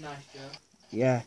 nice, Joe. Yeah.